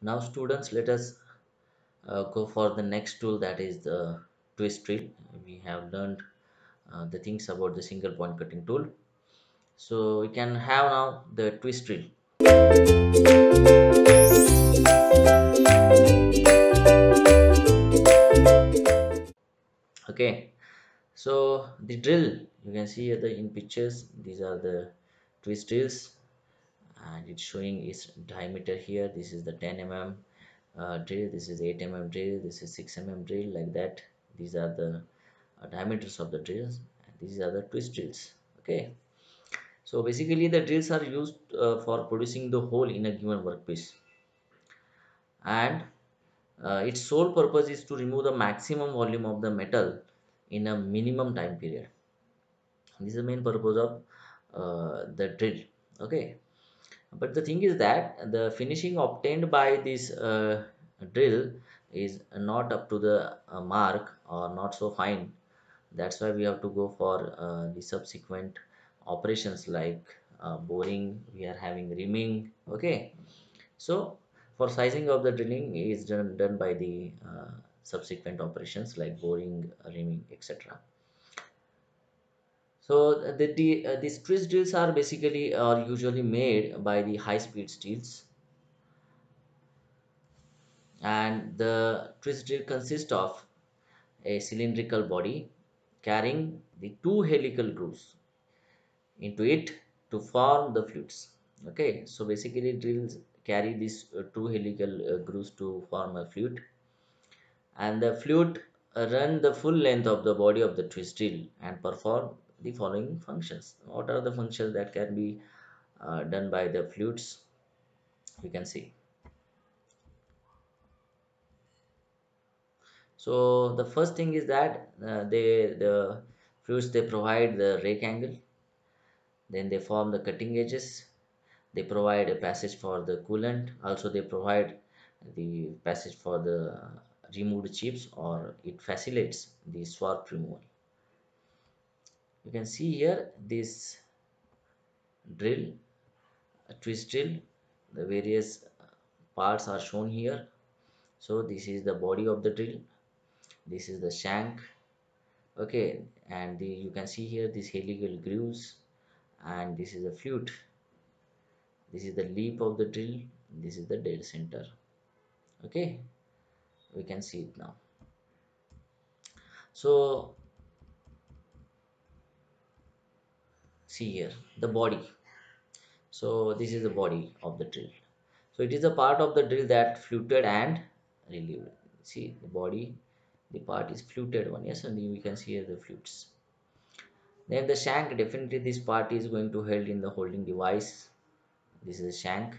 Now students, let us uh, go for the next tool that is the twist drill. We have learned uh, the things about the single point cutting tool. So we can have now the twist drill. Okay, so the drill you can see here the in pictures these are the twist drills and it's showing its diameter here. This is the 10 mm uh, drill. This is 8 mm drill. This is 6 mm drill like that. These are the uh, diameters of the drills and these are the twist drills okay? So basically the drills are used uh, for producing the hole in a given workpiece. And uh, its sole purpose is to remove the maximum volume of the metal in a minimum time period. This is the main purpose of uh, the drill okay but the thing is that the finishing obtained by this uh, drill is not up to the uh, mark or not so fine. That's why we have to go for uh, the subsequent operations like uh, boring we are having reaming okay? So for sizing of the drilling is done, done by the uh, subsequent operations like boring reaming etc so the, the uh, these twist drills are basically are usually made by the high speed steels. And the twist drill consists of a cylindrical body carrying the two helical grooves into it to form the flutes. Okay so basically drills carry these uh, two helical uh, grooves to form a flute. And the flute uh, run the full length of the body of the twist drill and perform the following functions. What are the functions that can be uh, done by the flutes? You can see. So the first thing is that uh, they the flutes they provide the rake angle. Then they form the cutting edges. They provide a passage for the coolant. Also they provide the passage for the removed chips or it facilitates the swarf removal you can see here this drill a twist drill. The various uh, parts are shown here. So this is the body of the drill. This is the shank. Okay and the, you can see here these helical grooves and this is a flute. This is the lip of the drill. This is the dead center. Okay we can see it now. So see here the body. So this is the body of the drill. So it is a part of the drill that fluted and relieved. See the body the part is fluted one yes and we can see here the flutes. Then the shank definitely this part is going to held in the holding device. This is a shank.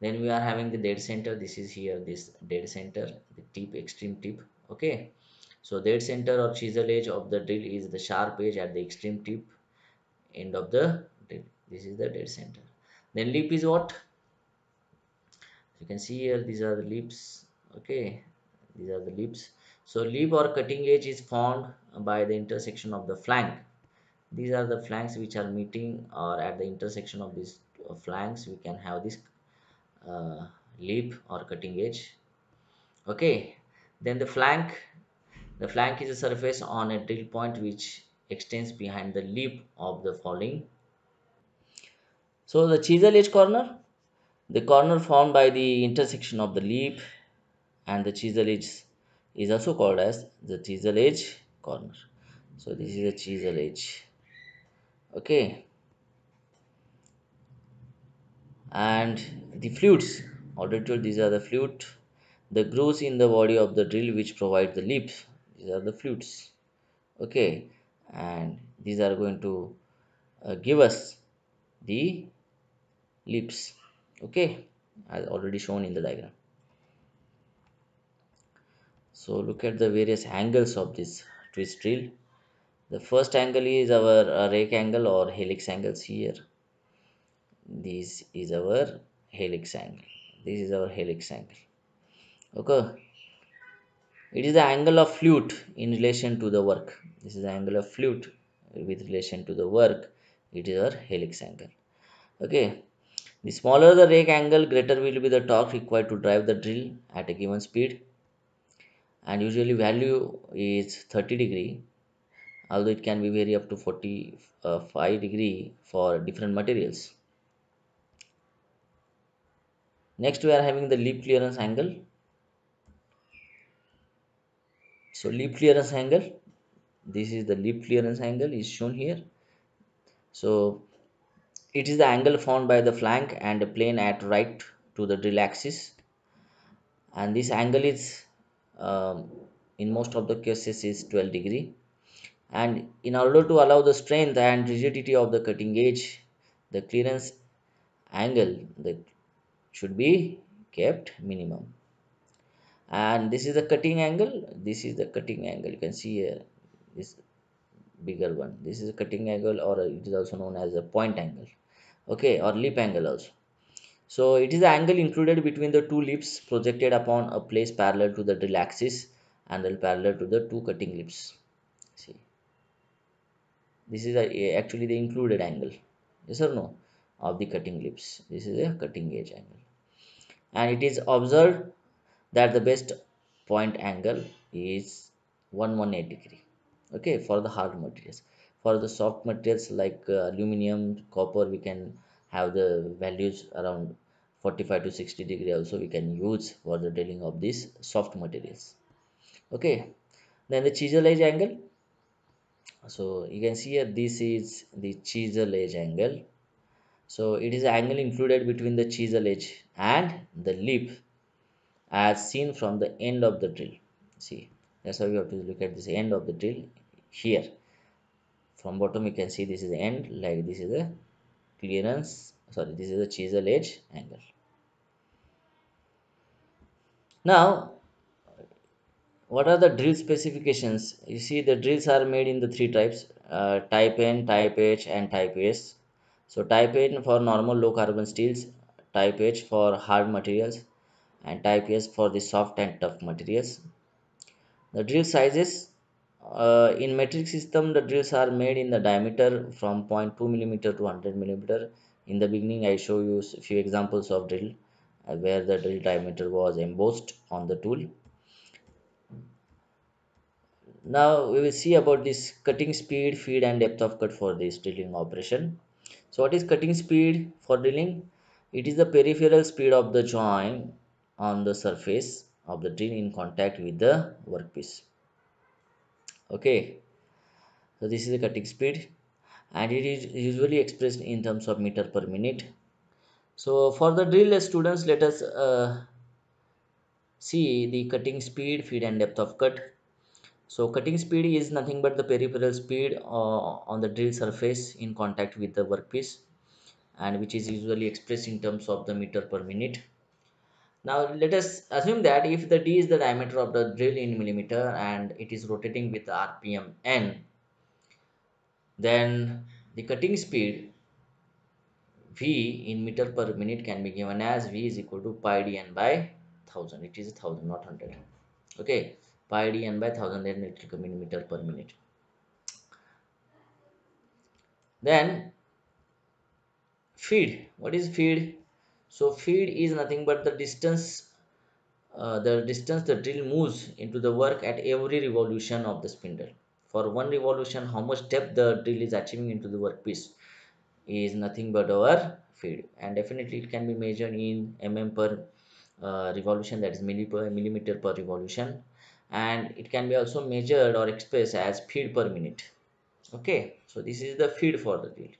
Then we are having the dead center. This is here this dead center the tip extreme tip okay? So dead center or chisel edge of the drill is the sharp edge at the extreme tip end of the this is the dead center. Then lip is what? You can see here these are the lips okay these are the lips so lip or cutting edge is formed by the intersection of the flank. These are the flanks which are meeting or at the intersection of these uh, flanks. We can have this uh, lip or cutting edge. Okay then the flank. The flank is a surface on a drill point which extends behind the lip of the falling so the chisel edge corner the corner formed by the intersection of the lip and the chisel edge is also called as the chisel edge corner. So this is a chisel edge. Okay. And the flutes told these are the flute. The grooves in the body of the drill which provide the lips these are the flutes. Okay and these are going to uh, give us the lips. Okay? As already shown in the diagram. So look at the various angles of this twist drill. The first angle is our uh, rake angle or helix angles here. This is our helix angle. This is our helix angle. Okay it is the angle of flute in relation to the work this is the angle of flute with relation to the work it is our helix angle okay The smaller the rake angle, greater will be the torque required to drive the drill at a given speed. And usually value is 30 degree, although it can be vary up to 45 uh, degree for different materials. Next we are having the lip clearance angle. So lip clearance angle, this is the lip clearance angle is shown here. So it is the angle formed by the flank and the plane at right to the drill axis. And this angle is um, in most of the cases is 12 degree. And in order to allow the strength and rigidity of the cutting edge the clearance angle the, should be kept minimum and this is the cutting angle. This is the cutting angle. You can see here this bigger one. This is a cutting angle or it is also known as a point angle. Okay or lip angle also. So it is the angle included between the two lips projected upon a place parallel to the drill axis and then parallel to the two cutting lips. See? This is a, actually the included angle. Yes or no? Of the cutting lips. This is a cutting edge angle. And it is observed that the best point angle is 118 degree. Okay for the hard materials. For the soft materials like uh, aluminum copper we can have the values around 45 to 60 degree also we can use for the drilling of these soft materials. Okay then the chisel edge angle. So you can see here this is the chisel edge angle. So it is angle included between the chisel edge and the lip as seen from the end of the drill. See that's why you have to look at this end of the drill here. From bottom you can see this is the end like this is the clearance sorry this is the chisel edge angle. Now what are the drill specifications? You see the drills are made in the three types uh, type n type h and type s. So type n for normal low carbon steels type h for hard materials and type s for the soft and tough materials. The drill sizes uh, in metric system the drills are made in the diameter from 0.2 millimeter to 100 millimeter. In the beginning i show you a few examples of drill uh, where the drill diameter was embossed on the tool. Now we will see about this cutting speed feed and depth of cut for this drilling operation. So what is cutting speed for drilling? It is the peripheral speed of the joint on the surface of the drill in contact with the workpiece. Okay. So this is the cutting speed and it is usually expressed in terms of meter per minute. So for the drill students let us uh, see the cutting speed feed and depth of cut. So cutting speed is nothing but the peripheral speed uh, on the drill surface in contact with the workpiece and which is usually expressed in terms of the meter per minute now let us assume that if the d is the diameter of the drill in millimeter and it is rotating with rpm n, then the cutting speed v in meter per minute can be given as v is equal to pi d n by 1000. It is 1000 not 100. Okay, pi d n by 1000 then it will in meter per minute. Then feed. What is feed? So feed is nothing but the distance uh, the distance the drill moves into the work at every revolution of the spindle. For one revolution how much depth the drill is achieving into the workpiece is nothing but our feed. And definitely it can be measured in mm per uh, revolution that is milli per millimeter per revolution. And it can be also measured or expressed as feed per minute. Okay? So this is the feed for the drill